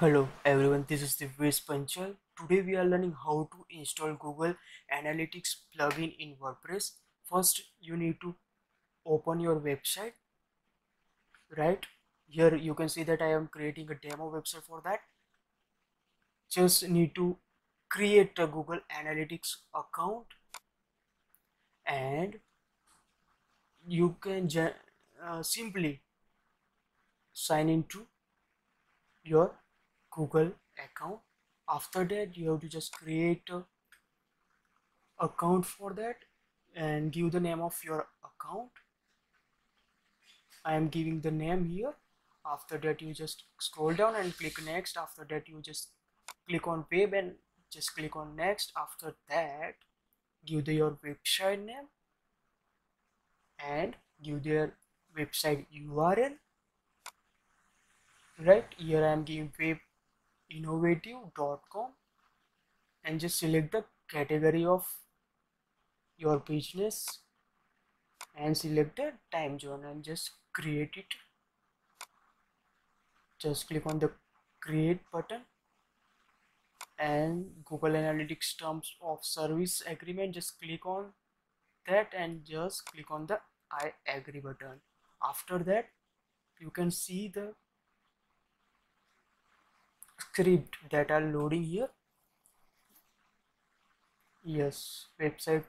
Hello everyone, this is Divyesh Panchal. Today we are learning how to install Google Analytics plugin in WordPress. First, you need to open your website. Right here, you can see that I am creating a demo website for that. Just need to create a Google Analytics account and you can uh, simply sign into your google account. After that you have to just create a account for that and give the name of your account. I am giving the name here. After that you just scroll down and click next. After that you just click on web and just click on next. After that give the, your website name and give their website url right? Here i am giving web innovative.com and just select the category of your business and select the time zone and just create it. Just click on the create button and google analytics terms of service agreement just click on that and just click on the i agree button. After that you can see the script that are loading here. Yes website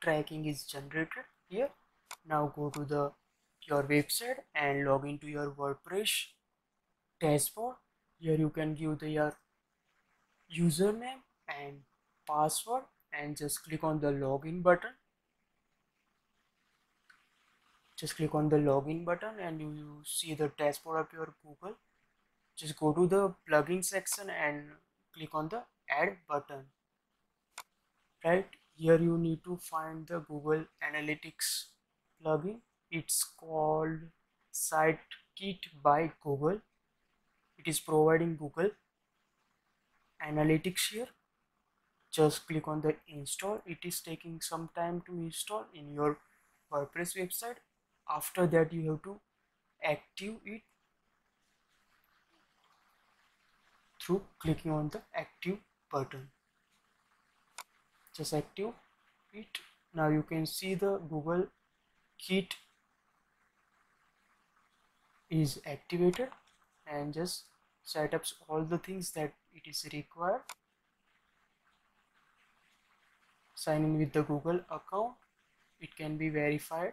tracking is generated here. Now go to the your website and log into your wordpress dashboard. Here you can give the your username and password and just click on the login button. Just click on the login button and you, you see the dashboard of your google just go to the plugin section and click on the add button. Right here you need to find the google analytics plugin. It's called sitekit by google. It is providing google analytics here. Just click on the install. It is taking some time to install in your wordpress website. After that you have to active it through clicking on the active button. Just active it. Now you can see the google kit is activated and just set up all the things that it is required. Sign in with the google account. It can be verified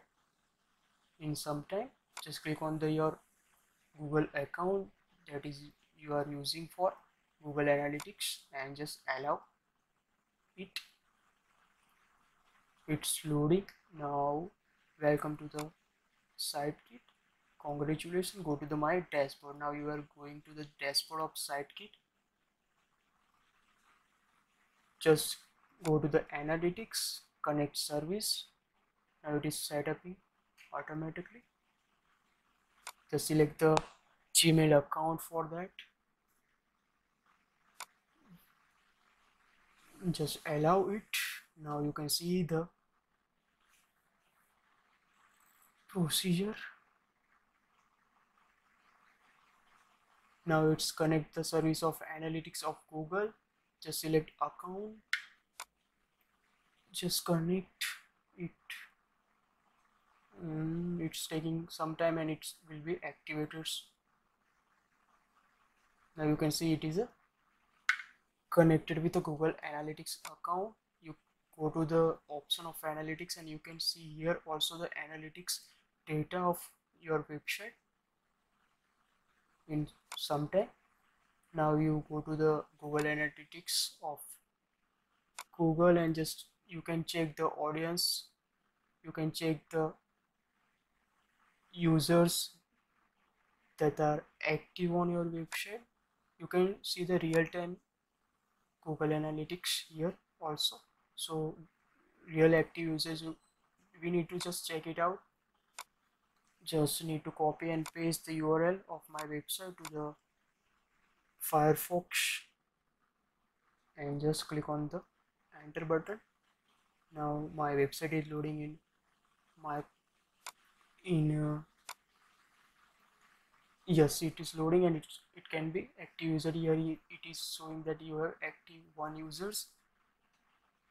in some time. Just click on the your google account. That is you are using for Google Analytics and just allow it. It's loading. Now welcome to the SiteKit. Congratulations. Go to the my dashboard. Now you are going to the dashboard of SiteKit. Just go to the analytics connect service. Now it is set up automatically. Just select the gmail account for that just allow it. Now you can see the procedure. Now it's connect the service of analytics of google. Just select account. Just connect it. Mm, it's taking some time and it will be activated. Now you can see it is a connected with a Google Analytics account you go to the option of analytics and you can see here also the analytics data of your website in some time. Now you go to the Google Analytics of Google and just you can check the audience you can check the users that are active on your website. You can see the real-time google analytics here also. So real active users we need to just check it out. Just need to copy and paste the url of my website to the firefox and just click on the enter button. Now my website is loading in my in uh, yes it is loading and it, it can be active user. Here it is showing that you are active one users.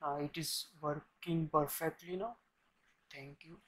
Uh, it is working perfectly now. Thank you